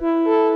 Música